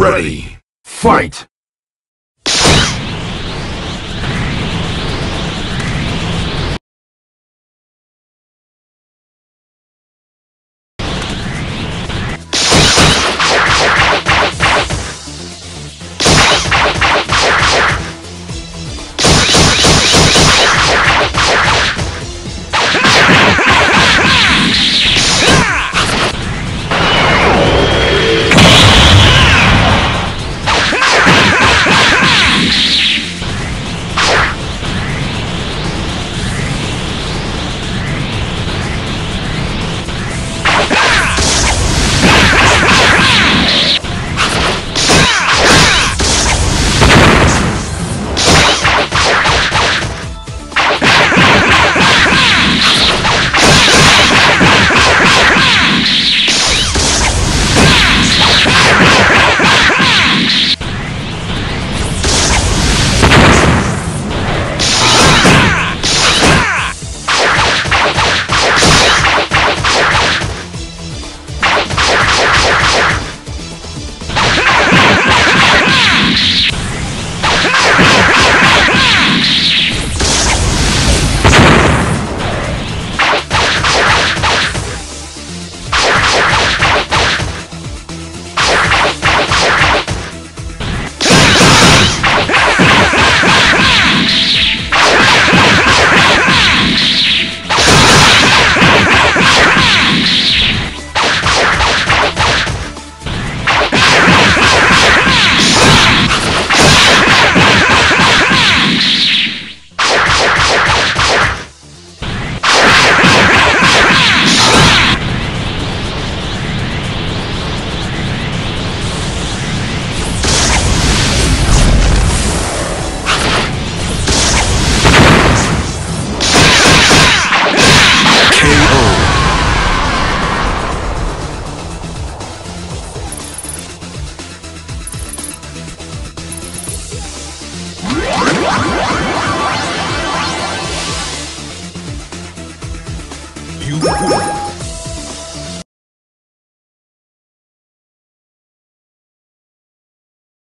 Ready. Fight!